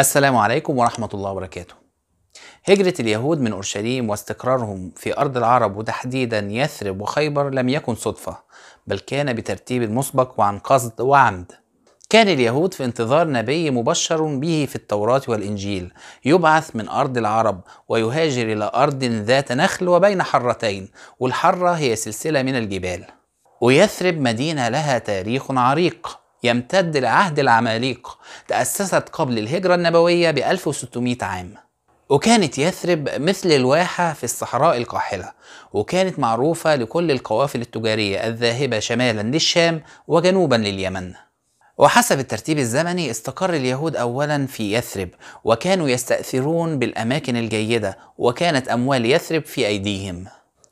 السلام عليكم ورحمة الله وبركاته. هجرة اليهود من أورشليم واستقرارهم في أرض العرب وتحديدا يثرب وخيبر لم يكن صدفة، بل كان بترتيب مسبق وعن قصد وعمد. كان اليهود في انتظار نبي مبشر به في التوراة والإنجيل يبعث من أرض العرب ويهاجر إلى أرض ذات نخل وبين حرتين، والحرة هي سلسلة من الجبال. ويثرب مدينة لها تاريخ عريق يمتد لعهد العماليق تأسست قبل الهجرة النبوية ب 1600 عام. وكانت يثرب مثل الواحة في الصحراء القاحلة وكانت معروفة لكل القوافل التجارية الذاهبة شمالا للشام وجنوبا لليمن. وحسب الترتيب الزمني استقر اليهود اولا في يثرب وكانوا يستأثرون بالأماكن الجيدة وكانت أموال يثرب في أيديهم.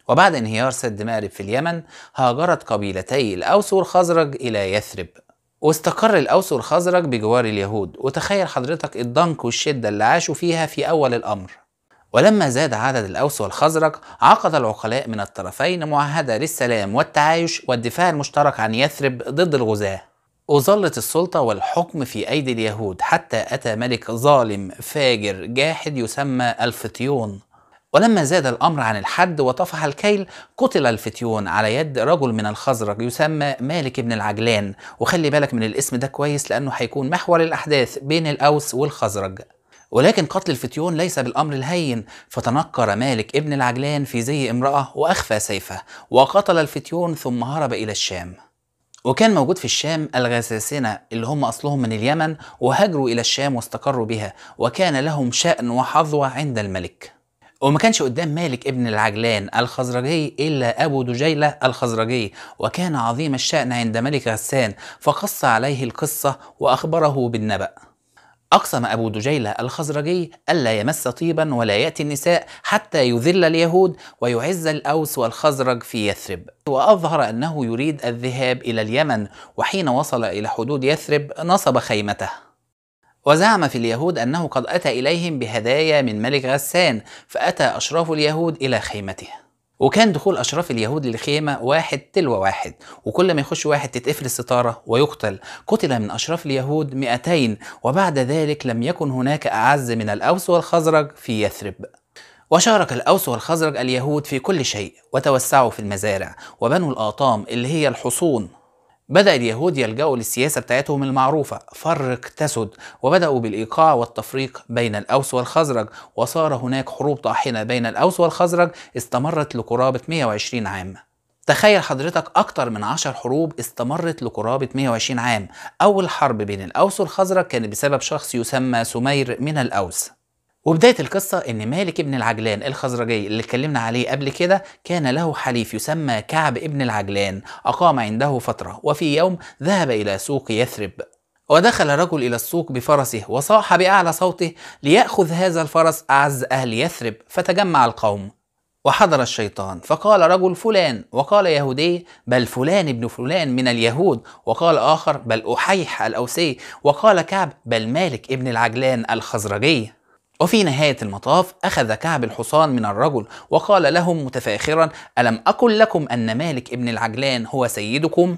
وبعد انهيار سد مأرب في اليمن هاجرت قبيلتي الأوس والخزرج إلى يثرب. واستقر الأوس والخزرج بجوار اليهود وتخيل حضرتك الضنك والشدة اللي عاشوا فيها في أول الأمر. ولما زاد عدد الأوس والخزرج عقد العقلاء من الطرفين معاهدة للسلام والتعايش والدفاع المشترك عن يثرب ضد الغزاة. وظلت السلطة والحكم في أيدي اليهود حتى أتى ملك ظالم فاجر جاحد يسمى الفطيون ولما زاد الأمر عن الحد وطفح الكيل قتل الفتيون على يد رجل من الخزرج يسمى مالك بن العجلان. وخلي بالك من الاسم ده كويس لأنه هيكون محور الأحداث بين الأوس والخزرج. ولكن قتل الفتيون ليس بالأمر الهين. فتنكر مالك ابن العجلان في زي امرأة وأخفى سيفه وقتل الفتيون ثم هرب إلى الشام. وكان موجود في الشام الغساسنة اللي هم أصلهم من اليمن وهاجروا إلى الشام واستقروا بها وكان لهم شأن وحظوة عند الملك. وما كانش قدام مالك ابن العجلان الخزرجي إلا أبو دجيلة الخزرجي وكان عظيم الشأن عند ملك غسان فقص عليه القصة وأخبره بالنبأ. أقسم أبو دجيلة الخزرجي ألا يمس طيبا ولا يأتي النساء حتى يذل اليهود ويعز الأوس والخزرج في يثرب. وأظهر أنه يريد الذهاب إلى اليمن وحين وصل إلى حدود يثرب نصب خيمته. وزعم في اليهود أنه قد أتى إليهم بهدايا من ملك غسان فأتى أشراف اليهود إلى خيمته. وكان دخول أشراف اليهود للخيمة واحد تلو واحد وكل ما يخش واحد تتقفل الستارة ويقتل. قتل من أشراف اليهود 200 وبعد ذلك لم يكن هناك أعز من الأوس والخزرج في يثرب. وشارك الأوس والخزرج اليهود في كل شيء وتوسعوا في المزارع وبنوا الآطام اللي هي الحصون. بدأ اليهود يلجأوا للسياسة بتاعتهم المعروفة فرق تسد وبدأوا بالإيقاع والتفريق بين الأوس والخزرج وصار هناك حروب طاحنة بين الأوس والخزرج استمرت لقرابة 120 عام. تخيل حضرتك أكتر من 10 حروب استمرت لقرابة 120 عام. أول حرب بين الأوس والخزرج كانت بسبب شخص يسمى سمير من الأوس. وبداية القصة إن مالك ابن العجلان الخزرجي اللي اتكلمنا عليه قبل كده كان له حليف يسمى كعب ابن العجلان أقام عنده فترة وفي يوم ذهب إلى سوق يثرب. ودخل رجل إلى السوق بفرسه وصاح بأعلى صوته ليأخذ هذا الفرس أعز أهل يثرب فتجمع القوم وحضر الشيطان فقال رجل فلان وقال يهودي بل فلان ابن فلان من اليهود وقال آخر بل أحيح الأوسي وقال كعب بل مالك ابن العجلان الخزرجي وفي نهاية المطاف أخذ كعب الحصان من الرجل وقال لهم متفاخرا ألم أقل لكم أن مالك ابن العجلان هو سيدكم؟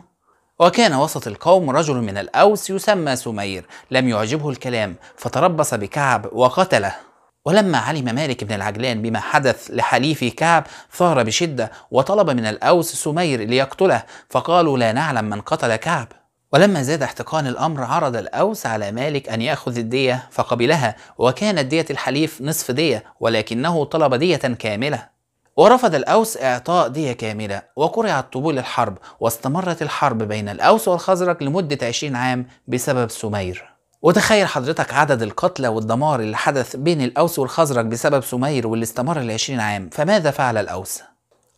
وكان وسط القوم رجل من الأوس يسمى سمير لم يعجبه الكلام فتربص بكعب وقتله ولما علم مالك بن العجلان بما حدث لحليف كعب ثار بشدة وطلب من الأوس سمير ليقتله فقالوا لا نعلم من قتل كعب ولما زاد احتقان الأمر عرض الأوس على مالك أن يأخذ الدية فقبلها وكانت دية الحليف نصف دية ولكنه طلب دية كاملة ورفض الأوس إعطاء دية كاملة وقرعت طبول الحرب واستمرت الحرب بين الأوس والخزرج لمدة 20 عام بسبب سمير وتخيل حضرتك عدد القتلى والدمار اللي حدث بين الأوس والخزرج بسبب سمير واللي استمر ل 20 عام فماذا فعل الأوس؟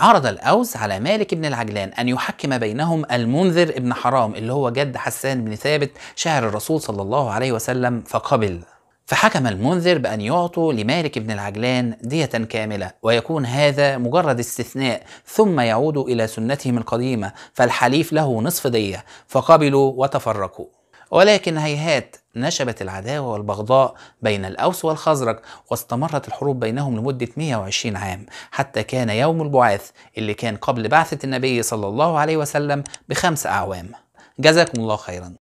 عرض الأوس على مالك بن العجلان أن يحكم بينهم المنذر ابن حرام اللي هو جد حسان بن ثابت شاعر الرسول صلى الله عليه وسلم فقبل. فحكم المنذر بأن يعطوا لمالك بن العجلان دية كاملة ويكون هذا مجرد استثناء ثم يعود إلى سنتهم القديمة فالحليف له نصف دية فقبلوا وتفرقوا. ولكن هيهات نشبت العداوة والبغضاء بين الأوس والخزرج واستمرت الحروب بينهم لمدة 120 عام حتى كان يوم البعاث اللي كان قبل بعثة النبي صلى الله عليه وسلم بخمس أعوام. جزاكم الله خيرا.